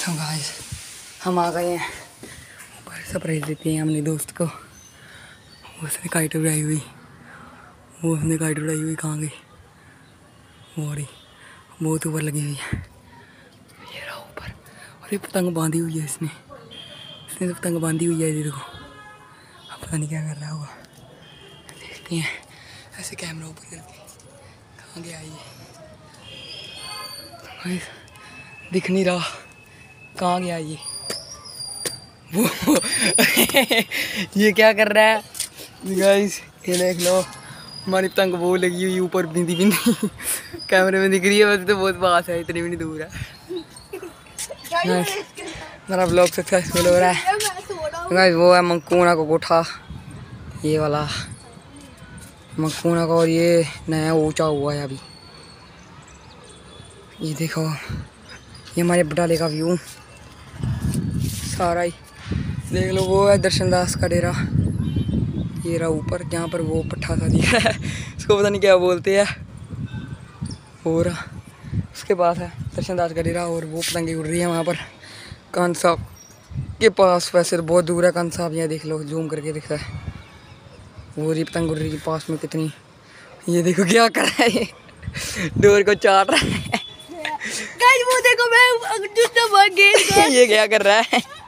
तो गाइस हम आ गए हैं। ऊपर सरप्राइज़ देते हैं हमने दोस्त को। उसने काइट उड़ाई हुई। वो उसने काइट उड़ाई हुई कहाँ गई? वो रही बहुत ऊपर लगी हुई है। ये रहा ऊपर। ये पतंग बांधी हुई है इसने। इसने तो पतंग बांधी हुई है देखो। अब पता नहीं क्या कर रहा होगा। देखते हैं। ऐसे कैमरा ऊपर करके कहाँ गया ये? दिख नहीं रहा। कहाँ गया ये? वो ये क्या कर रहा है? गाइस ये देख लो। हमारी तंग वो लगी हुई ऊपर बिंदी बिंदी। कैमरे में दिख रही है, वैसे तो बहुत पास है, इतनी भी नहीं दूर है। मेरा ब्लॉग सक्सेसफुल हो रहा है। गाइस वो है मंकूना का कोठा ये वाला। मंकूना का और ये नया ऊँचा हुआ है अभी। ये देखो। ये हमारे बटाले का व्यू सारा ही। देख लो वो है दर्शन दास का डेरा। ये रहा ऊपर जहाँ पर वो पट्ठा सा दिया है। उसको पता नहीं क्या बोलते हैं। और उसके पास है दर्शन दास का डेरा और वो पतंगे उड़ रही है वहाँ पर। कान साहब के पास वैसे तो बहुत दूर है कान साहब यहाँ देख लो जूम करके दिखता है। वो रही पतंग उड़ रही है पास में कितनी। ये देखो क्या कर रहा है डोर को चाट रहा है। वो देखो मैं ये क्या कर रहा है?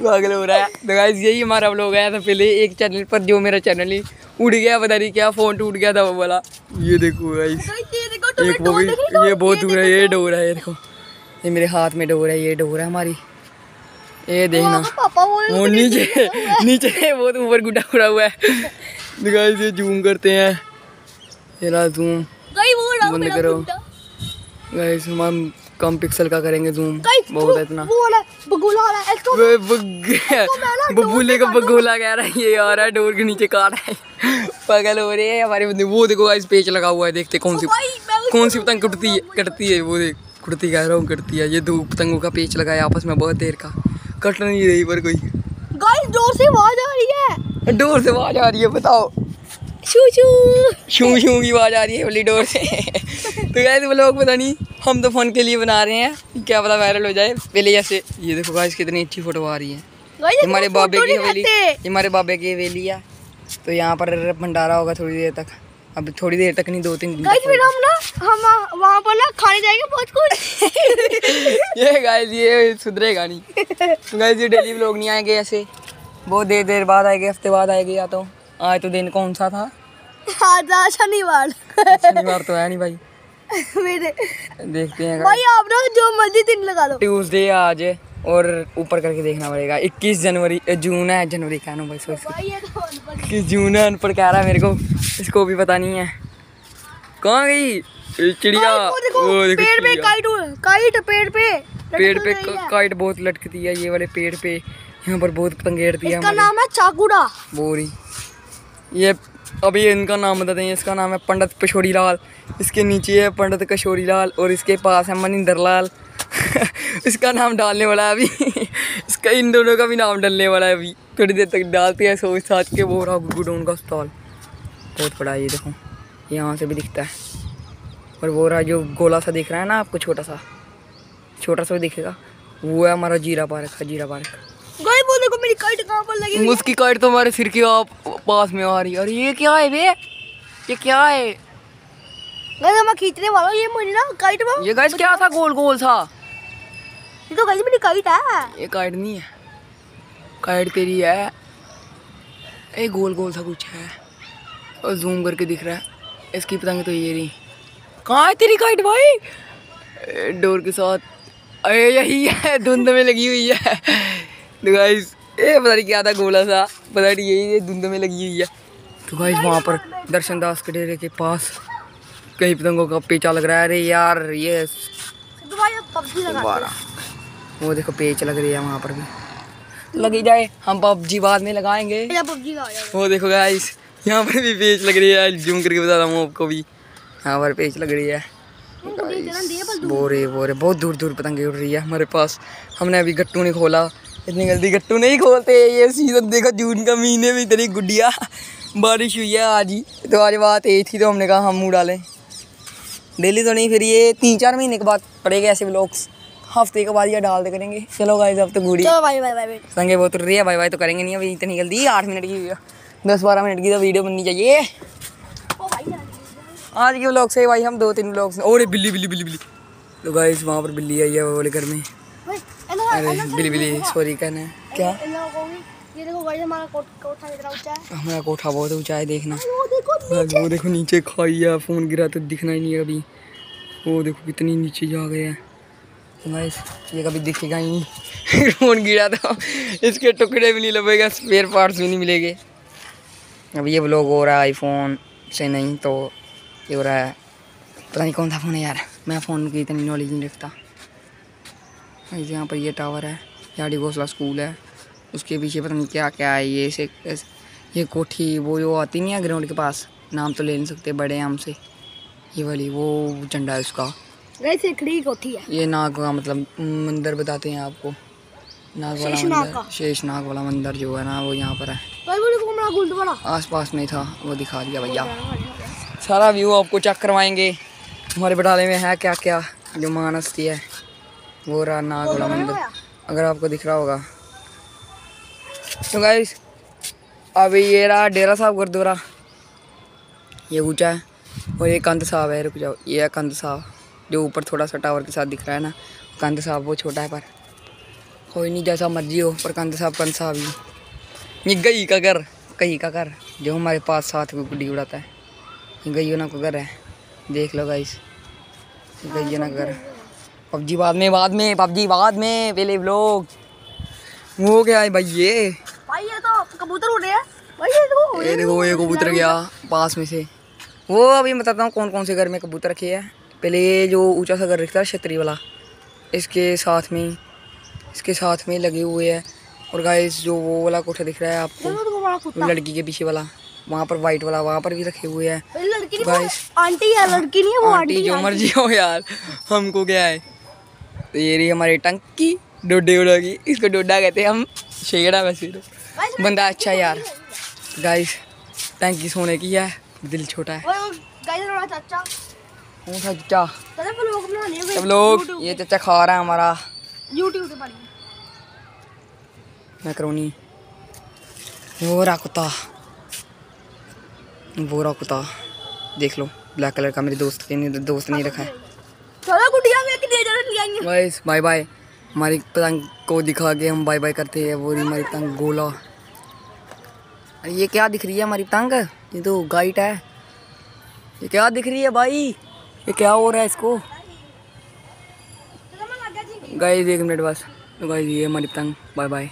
पागल हो रहा है। तो गाइस यही हमारा व्लॉग आया था पहले एक चैनल पर जो मेरा चैनल ही उड़ गया पता नहीं क्या फ़ोन टूट गया था वो वाला। ये देखो गाइस एक वो भी ये बहुत दूर है ये डोर है ये देखो। ये मेरे हाथ में डोर है ये डोर है हमारी। ये देखना। वो नीचे नीचे बहुत ऊपर गुड्डा उड़ा हुआ है। तो गाइस ये जूम करते हैं। ये रहा जूम बंद करो। गाइस हम कम पिक्सल का करेंगे जूम बहुत है इतना। बगुला वे बग- बबूले का बगोला कह रहा है ये आ रहा है डोर के नीचे काट रहा है। पगल हो रहे हैं हमारे बंदे। वो देखो गाइस पेच लगा हुआ है देखते कौन सी कौन सी पतंग कटती है कटती है वो देख। कुटती कह रहा हूँ कटती है। ये दो पतंगों का पेच लगा है आपस में बहुत देर का। कट नहीं रही पर कोई। गाइस ज़ोर से आवाज़ आ रही है। डोर से आवाज़ आ रही है बताओ। शू शू शू शू की आवाज़ आ रही है वाली डोर से। तो गाइस वो लोग पता नहीं हम तो फ़ोन के लिए बना रहे हैं क्या पता वायरल हो जाए। पहले जैसे ये देखो गाइस कितनी अच्छी फ़ोटो आ रही है। हमारे बाबे की हवेली हमारे बाबे की हवेली है। तो यहाँ पर भंडारा होगा थोड़ी देर तक। अब थोड़ी देर तक नहीं दो तीन दिन फिर हम ना हम वहाँ पर ना खाने जाएँगे बहुत कुछ। ये गाइस ये सुधरेगा नहीं तो गाइस ये डेली व्लॉग नहीं आएँगे ऐसे। बहुत देर देर बाद आएँगे हफ़्ते बाद आएँगे या तो। आज तो दिन कौन सा था? आज शनिवार। शनिवार तो है नहीं भाई। मेरे देखते हैं भाई आप ना जो मर्ज़ी दिन लगा लो। ट्यूसडे आज और ऊपर करके देखना पड़ेगा। 21 जनवरी जून है जनवरी क्या नाम भाई ये तो इक्कीस जून है अनपढ़ कह रहा है मेरे को। इसको भी पता नहीं है। कहाँ गई? चिड़िया। वो देखो पेड़ पे। काइट काइट पेड़ पे। पेड़ पे। काइट बहुत लटकती है ये वाले पेड़ पे। यहाँ पर बहुत पतंगेरती है इसका नाम है चाकुड़ा। बोरी। ये अभी इनका नाम बताते हैं इसका नाम है पंडित पशोरी लाल। इसके नीचे है पंडित कशोरी लाल और इसके पास है मनिंदर लाल। इसका नाम डालने वाला है अभी। इसका इन दोनों का भी नाम डालने वाला है अभी। थोड़ी देर तक डालते हैं, सोच साच के वो रहा गुडोन का स्टॉल बहुत बड़ा ये देखो। यहाँ से भी दिखता है। और वो रहा जो गोला सा दिख रहा है ना आपको, छोटा सा। छोटा सा भी दिखेगा। वो है हमारा जीरा पार्क है जीरा पार्क काइट कहाँ पर लगी उसकी काइट तो हमारे सिर के आप पास में आ रही है। अरे ये क्या है बे? ये क्या है? गाइस खींचने वाला ये मुझे ना काइट में ये गाइस क्या था? गोल गोल सा ये तो गाइस मेरी काइट है। ये काइट नहीं है। काइट तेरी है। ये गोल गोल सा कुछ है। और जूम करके दिख रहा है। इसकी पतंग तो ये रही। कहाँ है तेरी काइट भाई? डोर के साथ। अरे यही है धुंध में लगी हुई है। गाइस ये पता नहीं क्या था गोला सा। पता नहीं यही धुंध में लगी हुई है। तो गाइस वहाँ पर दर्शन दास के डेरे के पास कई पतंगों का पेचा लग रहा है। अरे यार ये तो भाई दोबारा। वो देखो पेच लग रही है वहाँ पर भी। लगी जाए हम पबजी बाद में लगाएँगे। वो देखो गाइस यहाँ पर भी पेच लग रही है। जूम करके बता रहा हूँ आपको भी। यहाँ पर पेच लग रही है। बोरे बोरे बहुत दूर दूर पतंगे उड़ रही है हमारे पास। हमने अभी गट्टू नहीं खोला। इतनी जल्दी गट्टू नहीं खोलते ये सीज़न देखो जून का महीने में इतनी गुड्डिया बारिश हुई है आज ही। तो आज बात यही थी तो हमने कहा हम मुँह डालें। डेली तो नहीं फिर ये तीन चार महीने के बाद पड़ेगा ऐसे ब्लॉग्स हफ़्ते के बाद ये डाल दे करेंगे। चलो गाइस अब तो गुड़ी। चलो भाई भाई भाई संगे बहुत उड़ रही है बाय बाय तो करेंगे नहीं अभी इतनी जल्दी आठ मिनट की दस बारह मिनट की तो वीडियो बननी चाहिए। आज के व्लॉग से भाई हम दो तीन व्लॉग से और बिल्ली बिल्ली बिल्ली बिल्ली। तो गाइस वहाँ पर बिल्ली आई है वो वाले घर में। भाई अरे बिल्ली बिल्ली सॉरी कहना है। क्या? ये देखो हमारा कोठा कितना ऊँचा है। हमारा कोठा बहुत ऊँचा है देखना। वो देखो वो देखो नीचे खाई है फ़ोन गिरा तो दिखना ही नहीं है अभी। वो देखो कितनी नीचे जा गए हैं। गाइस ये कभी दिखेगा ही नहीं। फ़ोन गिरा था। इसके टुकड़े भी नहीं लगेगा स्पेयर पार्ट्स भी नहीं मिलेंगे। अब ये व्लॉग हो रहा है आईफोन से नहीं तो ये हो रहा है। पता नहीं कौन सा फ़ोन है यार। मैं फ़ोन की इतनी नॉलेज नहीं रखता। यहाँ पर ये टावर है याडी घोसला स्कूल है। उसके पीछे पता नहीं क्या क्या है ये से ये कोठी वो जो आती नहीं है ग्राउंड के पास नाम तो ले नहीं सकते बड़े आम से। ये वाली वो झंडा है उसका। ये खड़ी कोठी है। ये नाग का मतलब मंदिर बताते हैं आपको। नाग वाला मंदिर शेष नाग वाला मंदिर जो है ना वो यहाँ पर है। आस पास में था वो दिखा दिया भैया। सारा व्यू आपको चेक करवाएँगे। हमारे बटाले में है क्या क्या जो मानस है। वो रहा नाग वाला मंदिर अगर आपको दिख रहा होगा। तो गाइस अभी ये रहा डेरा साहब गुरुद्वारा। ये ऊँचा है और ये कंध साहब है, रुक जाओ। ये कंद साहब, जो ऊपर थोड़ा सा टावर के साथ दिख रहा है ना। कंध साहब वो छोटा है पर। कोई नहीं, जैसा मर्ज़ी हो, पर कंध साहब कंध साहब ही। ये गई का घर कहीं का घर, जो हमारे पास साथ में गुड्डी उड़ाता है। गई ना का घर है। देख लो गाइस गई ना का घर। पबजी बाद में बाद में पबजी बाद में पहले व्लॉग वो क्या है भाई ये। भाई ये तो कबूतर उड़ रहे हैं। भाई ये देखो ये देखो ये कबूतर गया पास में से। वो अभी मैं बताता हूँ कौन कौन से घर में कबूतर रखे हैं। पहले ये जो ऊँचा सा घर रखता है छतरी वाला इसके साथ में इसके साथ में लगे हुए हैं। और गाइस जो वो वाला कोठा दिख रहा है आपको लड़की के पीछे वाला वहाँ पर वाइट वाला वहाँ पर भी रखे हुए हैं। आंटी है लड़की नहीं है वो आंटी जो मर्ज़ी हो यार हमको क्या है? तो ये रही हमारी टंकी। डोडे उड़ा की इसको डोडा कहते हैं हम। शेगड़ा वैसे तो। बंदा अच्छा यार। गाइस टंकी सोने की है। दिल छोटा है। गाइस चाचा। सब लोग ये चचा खा रहा है हमारा। मैकरोनी। वो रहा कुत्ता। वो रहा कुत्ता। देख लो ब्लैक कलर का। मेरे दोस्त के ने दोस्त नहीं रखा है चलो गुड़िया में कितने ज़रूरत ले आएँगे गाइस बाय बाय हमारी पतंग को दिखा के हम बाय बाय करते हैं, वो हमारी पतंग गोला। अरे ये क्या दिख रही है हमारी पतंग? ये तो गाइट है। ये क्या दिख रही है भाई? ये क्या हो रहा है इसको? गाइस एक मिनट बस। तो गाइस ये हमारी पतंग। Bye bye